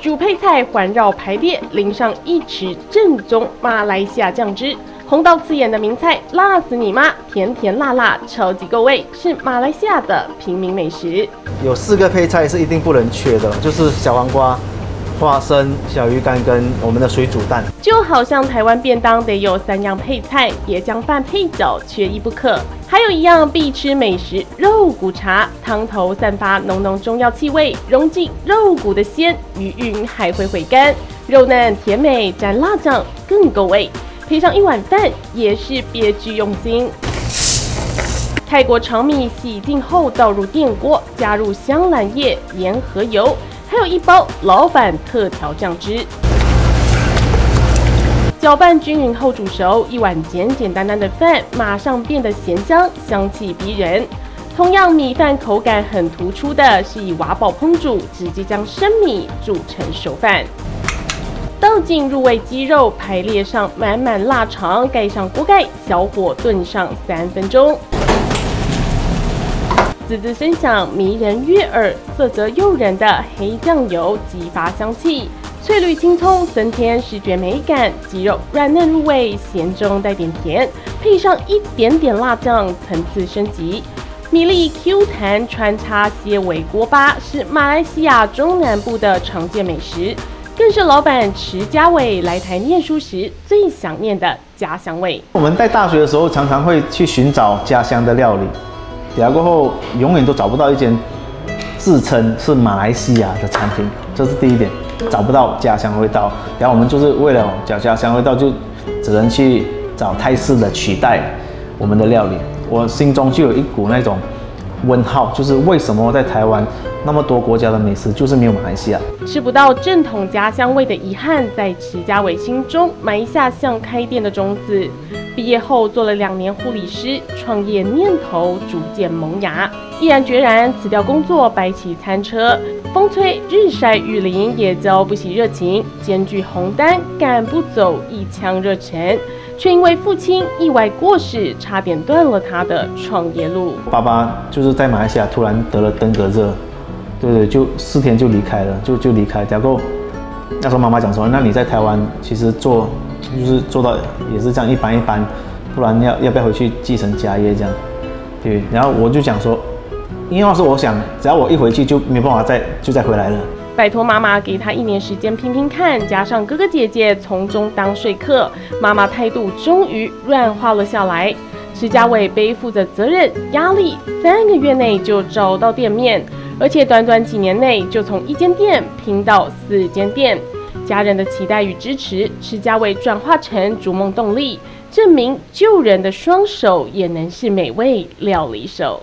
主配菜环绕排列，淋上一匙正宗马来西亚酱汁。红到刺眼的名菜，辣死你妈！甜甜辣辣，超级够味，是马来西亚的平民美食。有四个配菜是一定不能缺的，就是小黄瓜。花生、小鱼干跟我们的水煮蛋，就好像台湾便当得有三样配菜，椰浆饭配酒缺一不可。还有一样必吃美食——肉骨茶，汤头散发浓浓中药气味，融进肉骨的鲜，余韵还会回甘，肉嫩甜美，蘸辣酱更够味，配上一碗饭也是别具用心。泰国长米洗净后倒入电锅，加入香兰叶、盐和油。还有一包老板特调酱汁，搅拌均匀后煮熟，一碗简简单单的饭马上变得咸香，香气逼人。同样，米饭口感很突出的是以瓦煲烹煮，直接将生米煮成熟饭。倒进入味鸡肉，排列上满满腊肠，盖上锅盖，小火炖上三分钟。滋滋声响，迷人悦耳；色泽诱人的黑酱油激发香气，翠绿青葱增添视觉美感。鸡肉软嫩入味，咸中带点甜，配上一点点辣酱，层次升级。米粒 Q 弹，穿插些微锅巴，是马来西亚中南部的常见美食，更是老板池家伟来台念书时最想念的家乡味。我们在大学的时候，常常会去寻找家乡的料理。来过后，永远都找不到一间自称是马来西亚的餐厅，这是第一点，找不到家乡味道。然后我们就是为了找家乡味道，就只能去找泰式的取代我们的料理。我心中就有一股那种问号，就是为什么在台湾那么多国家的美食，就是没有马来西亚。吃不到正统家乡味的遗憾，在池家伟心中埋下像开店的种子。毕业后做了两年护理师，创业念头逐渐萌芽，毅然决然辞掉工作，摆起餐车，风吹日晒雨淋也浇不熄热情，兼具红单赶不走一腔热忱，却因为父亲意外过世，差点断了他的创业路。爸爸就是在马来西亚突然得了登革热，对对，就四天就离开了，就就离开。然后那时候妈妈讲说，那你在台湾其实做。就是做到也是这样一般一般，不然要要不要回去继承家业这样？对，然后我就讲说，因为要是我想，只要我一回去就没办法再就再回来了。拜托妈妈给他一年时间拼拼看，加上哥哥姐姐从中当说客，妈妈态度终于软化了下来。石家伟背负着责任压力，三个月内就找到店面，而且短短几年内就从一间店拼到四间店。家人的期待与支持，使家伟转化成逐梦动力，证明救人的双手也能是美味料理手。